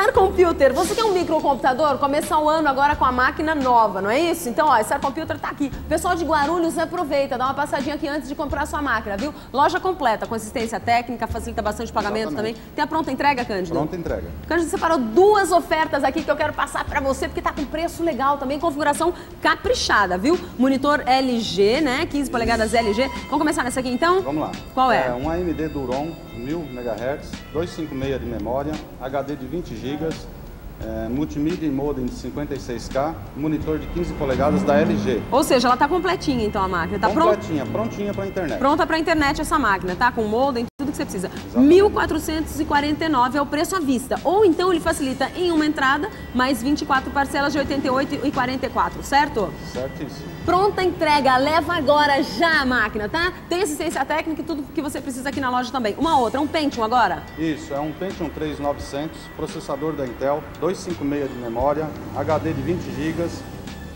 Star Computer, você quer um microcomputador? Começar o ano agora com a máquina nova, não é isso? Então, ó, Star Computer tá aqui. Pessoal de Guarulhos, aproveita, dá uma passadinha aqui antes de comprar sua máquina, viu? Loja completa, com assistência técnica, facilita bastante pagamento Exatamente. também. Tem a pronta entrega, Cândido? Pronta entrega. Cândido separou duas ofertas aqui que eu quero passar pra você, porque tá com preço legal também, configuração caprichada, viu? Monitor LG, né? 15 polegadas LG. Vamos começar nessa aqui então? Vamos lá. Qual é? um AMD Duron, 1000 MHz, 256 de memória, HD de 20 GB, é, multimídia e modem de 56K, monitor de 15 polegadas da LG. Ou seja, ela tá completinha então a máquina. Tá pronta? Completinha, prontinha para internet. Pronta para internet essa máquina, tá? Com modem, tudo que você precisa. Exatamente. 1.449 é o preço à vista. Ou então ele facilita em uma entrada, mais 24 parcelas de 88 e 44, certo? Certíssimo. Pronta entrega, leva agora já a máquina, tá? Tem assistência técnica e tudo que você precisa aqui na loja também. Uma outra, um Pentium agora? Isso, é um Pentium 3 900, processador da Intel, 256 de memória, HD de 20 GB,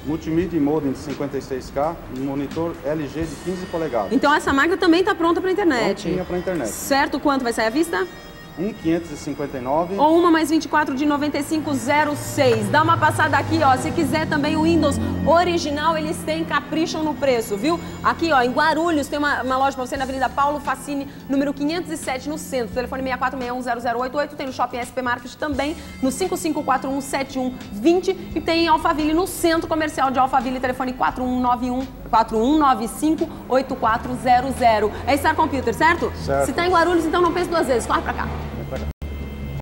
multimídia modem de 56K e monitor LG de 15 polegadas. Então essa máquina também tá pronta para internet. Prontinha para internet. Certo? Quanto vai sair à vista? 1,559. Ou uma mais 24 de 9506. Dá uma passada aqui, ó. Se quiser também o Windows original, eles têm, capricham no preço, viu? Aqui, ó, em Guarulhos, tem uma, uma loja pra você na Avenida Paulo Facine, número 507, no centro. Telefone 64610088. Tem no Shopping SP Market também, no 55417120. E tem em Alphaville, no centro comercial de Alphaville, telefone 4191 4195 8400. É Star Computer, certo? Certo. Se tá em Guarulhos, então não pense duas vezes. Corre pra cá.